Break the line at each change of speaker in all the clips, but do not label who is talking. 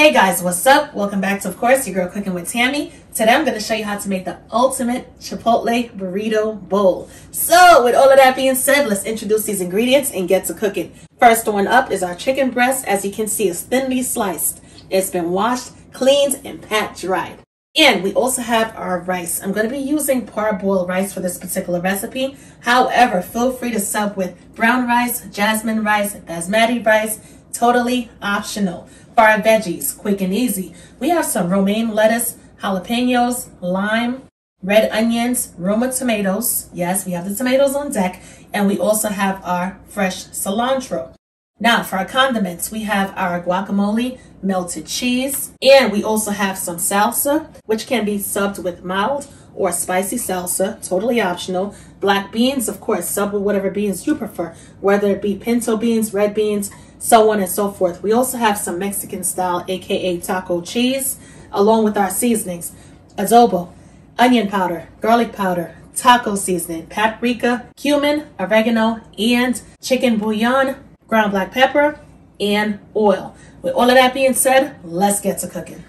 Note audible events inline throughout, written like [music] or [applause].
Hey guys, what's up? Welcome back to, of course, your girl cooking with Tammy. Today I'm going to show you how to make the ultimate Chipotle burrito bowl. So with all of that being said, let's introduce these ingredients and get to cooking. First one up is our chicken breast. As you can see, it's thinly sliced. It's been washed, cleaned, and pat dried. And we also have our rice. I'm going to be using parboiled rice for this particular recipe. However, feel free to sub with brown rice, jasmine rice, basmati rice, totally optional. For our veggies, quick and easy, we have some romaine lettuce, jalapenos, lime, red onions, Roma tomatoes. Yes, we have the tomatoes on deck. And we also have our fresh cilantro. Now for our condiments, we have our guacamole, melted cheese, and we also have some salsa, which can be subbed with mild or spicy salsa, totally optional. Black beans, of course, sub with whatever beans you prefer, whether it be pinto beans, red beans, so on and so forth. We also have some Mexican style, aka taco cheese, along with our seasonings, adobo, onion powder, garlic powder, taco seasoning, paprika, cumin, oregano, and chicken bouillon, ground black pepper, and oil. With all of that being said, let's get to cooking.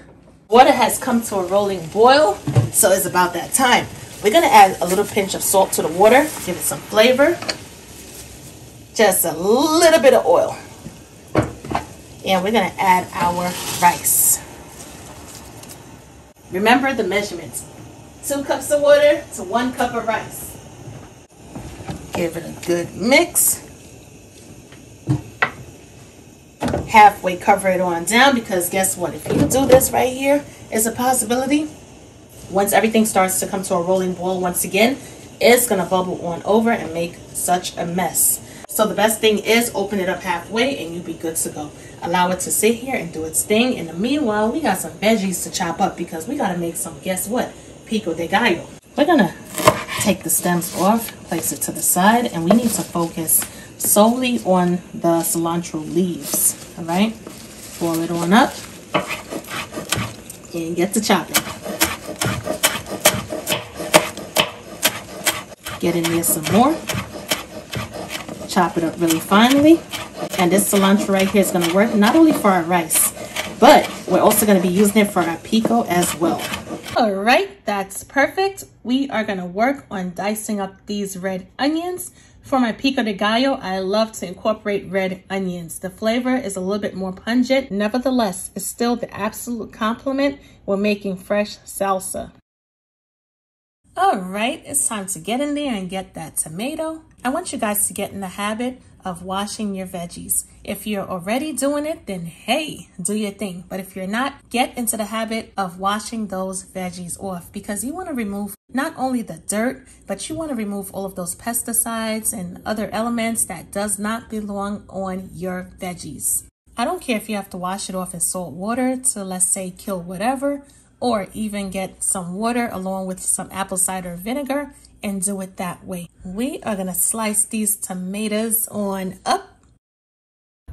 Water has come to a rolling boil, so it's about that time. We're gonna add a little pinch of salt to the water, give it some flavor. Just a little bit of oil. And we're gonna add our rice. Remember the measurements. Two cups of water to one cup of rice. Give it a good mix. Halfway cover it on down because guess what? If you do this right here, it's a possibility. Once everything starts to come to a rolling boil once again, it's gonna bubble on over and make such a mess. So the best thing is open it up halfway and you'll be good to go. Allow it to sit here and do its thing. In the meanwhile, we got some veggies to chop up because we got to make some, guess what? Pico de gallo. We're going to take the stems off, place it to the side, and we need to focus solely on the cilantro leaves. All right? Boil it on up and get to chopping. Get in there some more. Chop it up really finely. And this cilantro right here is going to work not only for our rice, but we're also going to be using it for our pico as well. All right, that's perfect. We are going to work on dicing up these red onions. For my pico de gallo, I love to incorporate red onions. The flavor is a little bit more pungent. Nevertheless, it's still the absolute complement when making fresh salsa. All right, it's time to get in there and get that tomato. I want you guys to get in the habit of washing your veggies. If you're already doing it, then hey, do your thing. But if you're not, get into the habit of washing those veggies off because you want to remove not only the dirt, but you want to remove all of those pesticides and other elements that does not belong on your veggies. I don't care if you have to wash it off in salt water to, let's say, kill whatever, or even get some water along with some apple cider vinegar and do it that way. We are to slice these tomatoes on up.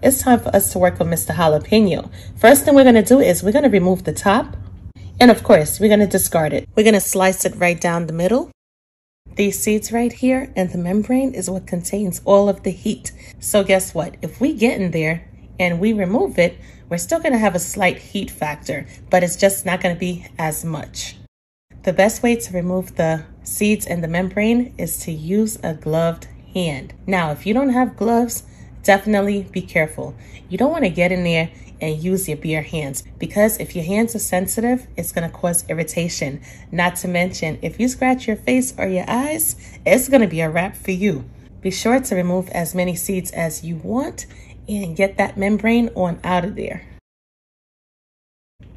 It's time for us to work with Mr. Jalapeno. First thing we're to do is we're to remove the top. And of course, we're to discard it. We're to slice it right down the middle. These seeds right here and the membrane is what contains all of the heat. So guess what? If we get in there and we remove it, we're still to have a slight heat factor, but it's just not to be as much. The best way to remove the seeds and the membrane is to use a gloved hand. Now, if you don't have gloves, definitely be careful. You don't want to get in there and use your bare hands because if your hands are sensitive, it's going to cause irritation. Not to mention, if you scratch your face or your eyes, it's going to be a wrap for you. Be sure to remove as many seeds as you want and get that membrane on out of there.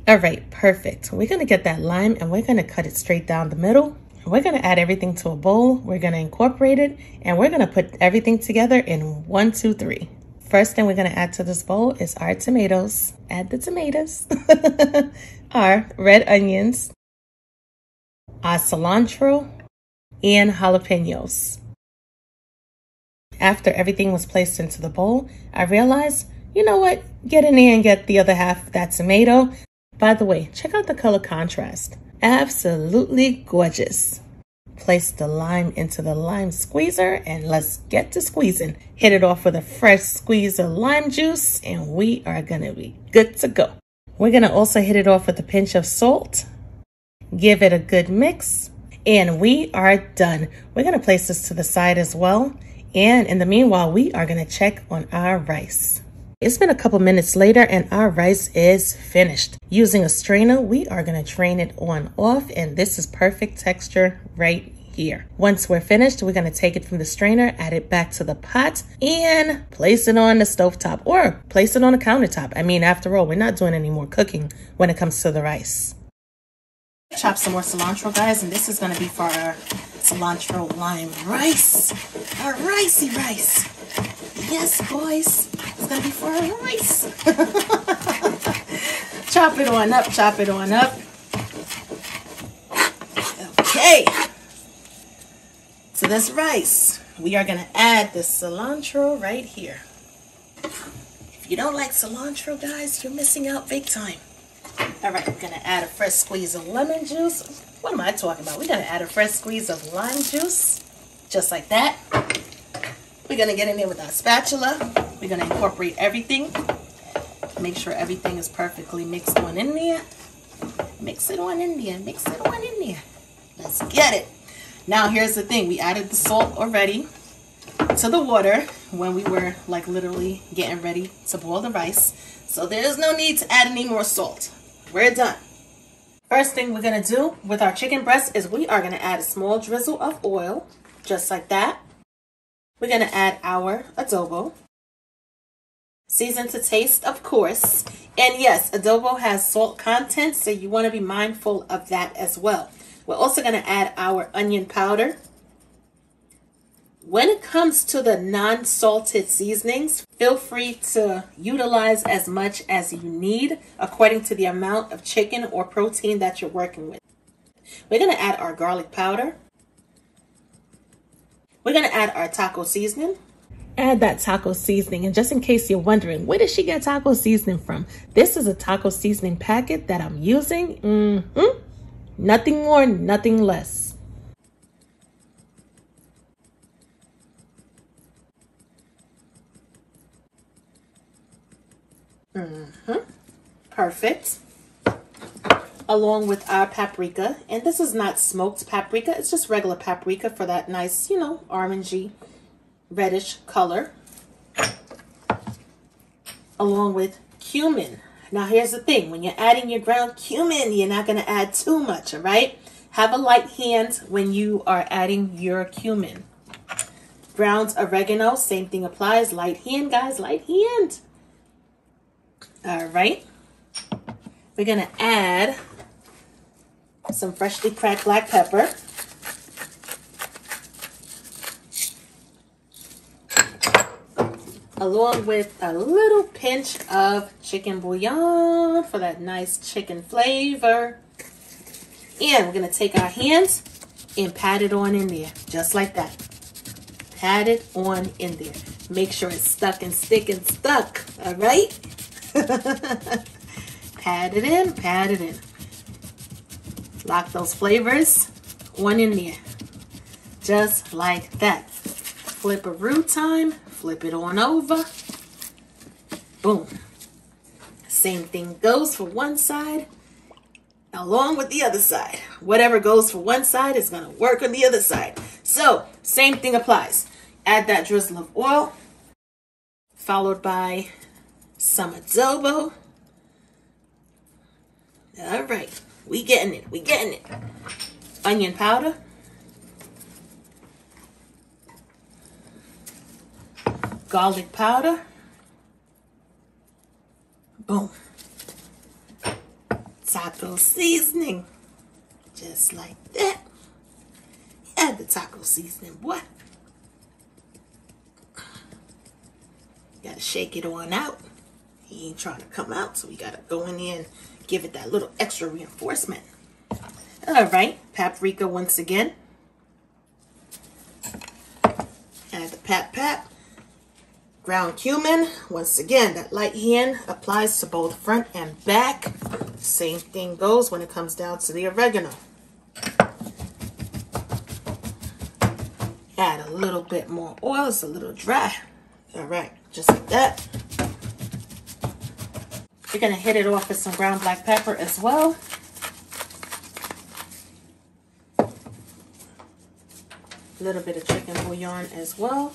All right, perfect. We're gonna get that lime and we're gonna cut it straight down the middle. We're gonna add everything to a bowl. We're gonna incorporate it and we're gonna put everything together in one, two, three. First thing we're gonna add to this bowl is our tomatoes. Add the tomatoes. [laughs] our red onions, our cilantro, and jalapenos. After everything was placed into the bowl, I realized, you know what? Get in there and get the other half of that tomato. By the way, check out the color contrast. Absolutely gorgeous. Place the lime into the lime squeezer and let's get to squeezing. Hit it off with a fresh squeeze of lime juice and we are gonna be good to go. We're to also hit it off with a pinch of salt. Give it a good mix. And we are done. We're to place this to the side as well. And in the meanwhile, we are to check on our rice. It's been a couple minutes later and our rice is finished. Using a strainer, we are to drain it on off and this is perfect texture right here. Once we're finished, we're to take it from the strainer, add it back to the pot and place it on the stove top or place it on a countertop. I mean, after all, we're not doing any more cooking when it comes to the rice. Chop some more cilantro, guys, and this is going to be for our cilantro lime rice. Our ricey rice. Yes, boys. To be for our rice. chop it on up, chop it on up. Okay. To this rice, we are to add the cilantro right here. If you don't like cilantro, guys, you're missing out big time. All right, we're to add a fresh squeeze of lemon juice. What am I talking about? We're to add a fresh squeeze of lime juice, just like that. We're to get in there with our spatula. We're going to incorporate everything. Make sure everything is perfectly mixed one in there. Mix it one in there. Mix it one in there. Let's get it. Now, here's the thing. We added the salt already to the water when we were like literally getting ready to boil the rice. So there's no need to add any more salt. We're done. First thing we're to do with our chicken breast is we are to add a small drizzle of oil, just like that. We're to add our adobo. Season to taste, of course. And yes, adobo has salt content, so you want to be mindful of that as well. We're also going to add our onion powder. When it comes to the non-salted seasonings, feel free to utilize as much as you need according to the amount of chicken or protein that you're working with. We're going to add our garlic powder. We're going to add our taco seasoning. Add that taco seasoning. And just in case you're wondering, where did she get taco seasoning from? This is a taco seasoning packet that I'm using. Mm -hmm. Nothing more, nothing less. Mm -hmm. Perfect. Along with our paprika. And this is not smoked paprika. It's just regular paprika for that nice, you know, orangey, reddish color. Along with cumin. Now, here's the thing. When you're adding your ground cumin, you're not going to add too much, all right? Have a light hand when you are adding your cumin. Ground oregano, same thing applies. Light hand, guys, light hand. All right. We're going to add some freshly cracked black pepper. Along with a little pinch of chicken bouillon for that nice chicken flavor. And we're going to take our hands and pat it on in there, just like that. Pat it on in there. Make sure it's stuck and stick and stuck, all right? [laughs] pat it in, pat it in. Lock those flavors one in there. Just like that. Flip a root time, flip it on over. Boom. Same thing goes for one side along with the other side. Whatever goes for one side is going to work on the other side. So, same thing applies. Add that drizzle of oil, followed by some adobo. All right, we getting it, we getting it. Onion powder. Garlic powder. Boom. Taco seasoning. Just like that. Add the taco seasoning, boy. Gotta shake it on out. He ain't trying to come out, so we gotta go in there and give it that little extra reinforcement. All right, paprika once again. Add the pap pap. Ground cumin, once again, that light hand applies to both front and back. Same thing goes when it comes down to the oregano. Add a little bit more oil, it's a little dry. All right, just like that. We're going to hit it off with some ground black pepper as well. A little bit of chicken bouillon as well.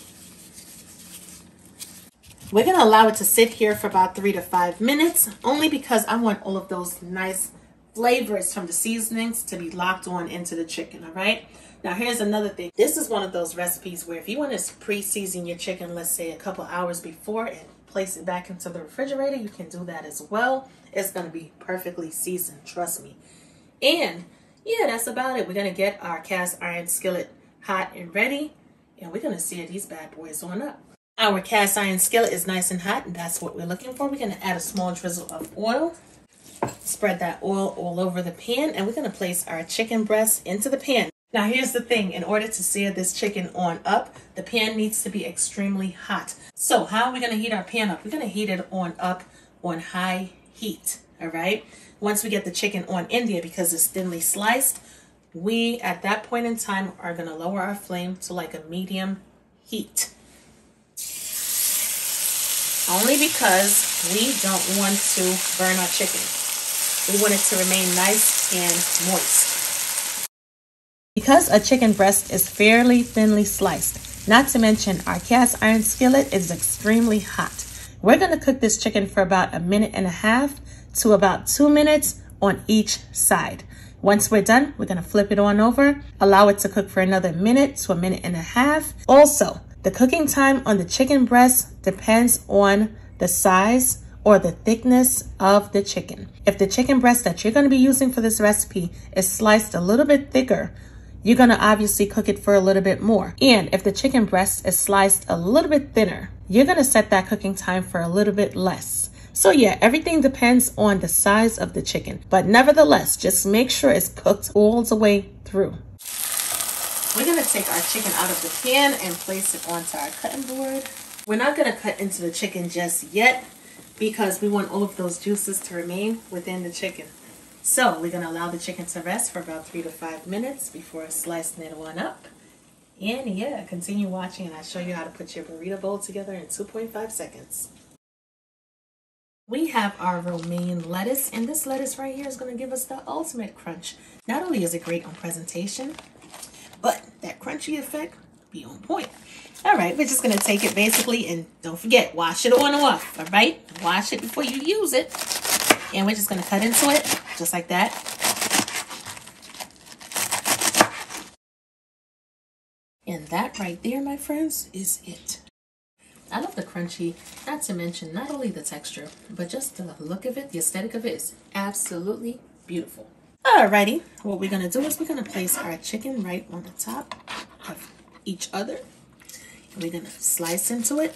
We're going to allow it to sit here for about three to five minutes, only because I want all of those nice flavors from the seasonings to be locked on into the chicken, all right? Now, here's another thing. This is one of those recipes where if you want to pre-season your chicken, let's say a couple hours before and place it back into the refrigerator, you can do that as well. It's going to be perfectly seasoned, trust me. And yeah, that's about it. We're going to get our cast iron skillet hot and ready, and we're going to sear these bad boys on up. Our cast iron skillet is nice and hot, and that's what we're looking for. We're going to add a small drizzle of oil. Spread that oil all over the pan, and we're going to place our chicken breast into the pan. Now here's the thing, in order to sear this chicken on up, the pan needs to be extremely hot. So how are we going to heat our pan up? We're going to heat it on up on high heat, all right? Once we get the chicken on in there, because it's thinly sliced, we at that point in time are going to lower our flame to like a medium heat. Only because we don't want to burn our chicken. We want it to remain nice and moist. Because a chicken breast is fairly thinly sliced, not to mention our cast iron skillet is extremely hot. We're going to cook this chicken for about a minute and a half to about two minutes on each side. Once we're done, we're going to flip it on over, allow it to cook for another minute to a minute and a half. Also, the cooking time on the chicken breast depends on the size or the thickness of the chicken. If the chicken breast that you're going to be using for this recipe is sliced a little bit thicker, you're going to obviously cook it for a little bit more. And if the chicken breast is sliced a little bit thinner, you're going to set that cooking time for a little bit less. So yeah, everything depends on the size of the chicken. But nevertheless, just make sure it's cooked all the way through. We're going to take our chicken out of the pan and place it onto our cutting board. We're not going to cut into the chicken just yet because we want all of those juices to remain within the chicken. So we're going to allow the chicken to rest for about three to five minutes before slicing it one up. And yeah, continue watching and I'll show you how to put your burrito bowl together in 2.5 seconds. We have our romaine lettuce, and this lettuce right here is going to give us the ultimate crunch. Not only is it great on presentation, but that crunchy effect be on point. All right, we're just going to take it basically, and don't forget, wash it on and off, all right? Wash it before you use it. And we're just going to cut into it, just like that. And that right there, my friends, is it. I love the crunchy, not to mention not only the texture, but just the look of it, the aesthetic of it is absolutely beautiful. Alrighty, what we're gonna do is we're gonna place our chicken right on the top of each other. And we're gonna slice into it,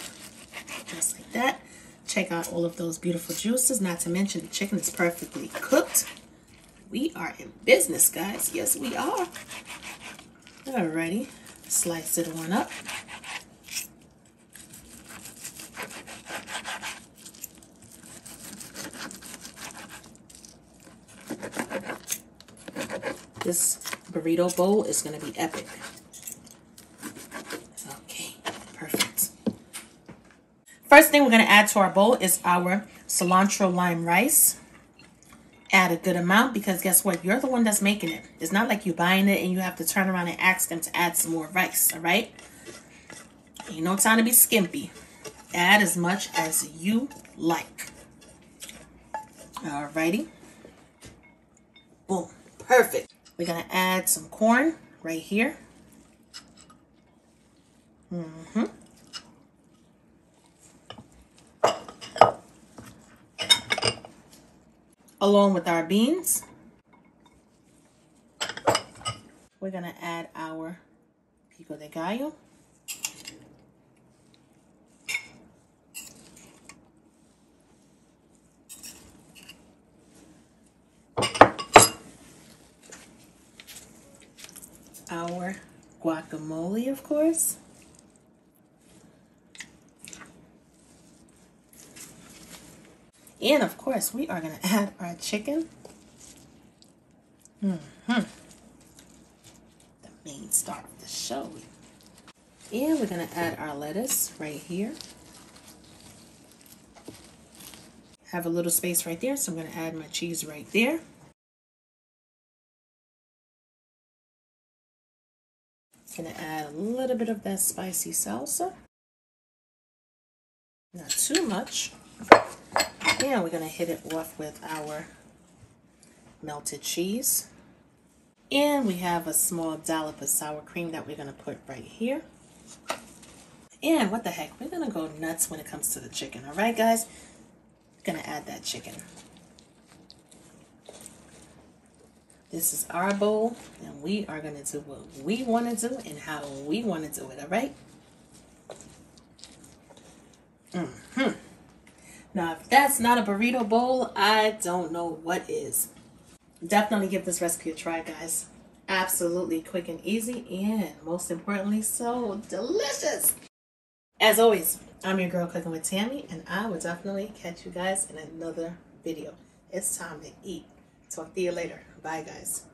just like that. Check out all of those beautiful juices, not to mention the chicken is perfectly cooked. We are in business, guys. Yes, we are. Alrighty, slice it on up. This burrito bowl is going to be epic. Okay, perfect. First thing we're going to add to our bowl is our cilantro lime rice. Add a good amount because guess what? You're the one that's making it. It's not like you're buying it and you have to turn around and ask them to add some more rice, all right? Ain't no time to be skimpy. Add as much as you like. Alrighty. Boom. Perfect. We're going to add some corn right here. Mm-hmm. Along with our beans. We're going to add our pico de gallo. our guacamole, of course. And of course, we are going [laughs] to add our chicken. Mm hmm The main star of the show. And we're going to add our lettuce right here. have a little space right there, so I'm going to add my cheese right there. A little bit of that spicy salsa. Not too much. And we're gonna hit it off with our melted cheese. And we have a small dollop of sour cream that we're gonna put right here. And what the heck, we're gonna go nuts when it comes to the chicken, all right, guys? Gonna add that chicken. This is our bowl, and we are going to do what we want to do and how we want to do it, all right? Mm-hmm. Now, if that's not a burrito bowl, I don't know what is. Definitely give this recipe a try, guys. Absolutely quick and easy, and most importantly, so delicious. As always, I'm your girl cooking with Tammy, and I will definitely catch you guys in another video. It's time to eat. Talk to you later. Bye, guys.